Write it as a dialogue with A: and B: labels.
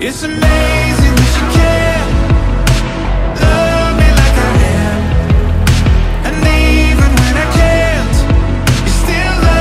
A: It's amazing.